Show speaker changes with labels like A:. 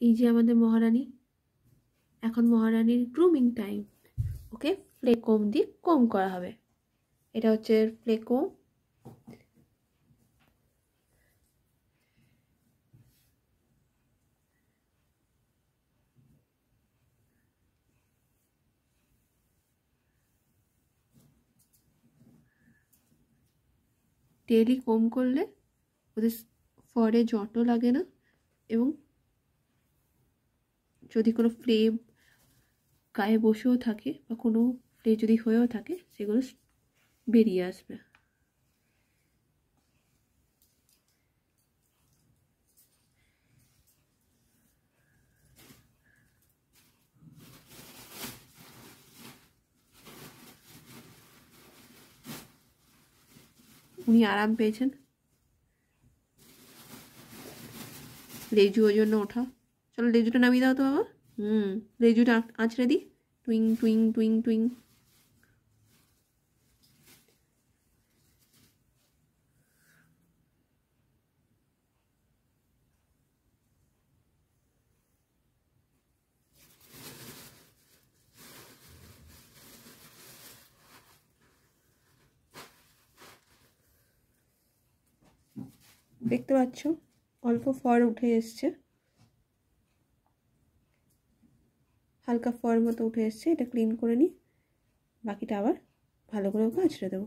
A: এই যে আমাদের মহারানী, এখন মহারানীর গ্রুমিং টাইম ওকে ফ্লে কোম দিয়ে কম করা হবে। এটা হচ্ছে ফ্লে কোম ডেলি কম করলে ওদের ফরে জটও লাগে না এবং যদি কোনো ফ্লে গায়ে বসেও থাকে বা কোনো ফ্লে যদি হয়েও থাকে, সেগুলো বেরিয়ে আসবে। উনি আরাম পেয়েছেন। ওই জন্য ওঠা। চলো লেজুটা নামিয়ে দাও তো বাবা। হুম। লেজুটা আঁচড়ে দিই। টুইং টুইং টুইং টুইং। দেখতে পাচ্ছ? অল্প ফর উঠে এসছে। হালকা ফর মতো উঠে এসছে, এটা ক্লিন করে নিই। বাকিটা আবার ভালো করে ওকে আছড়ে দেবো।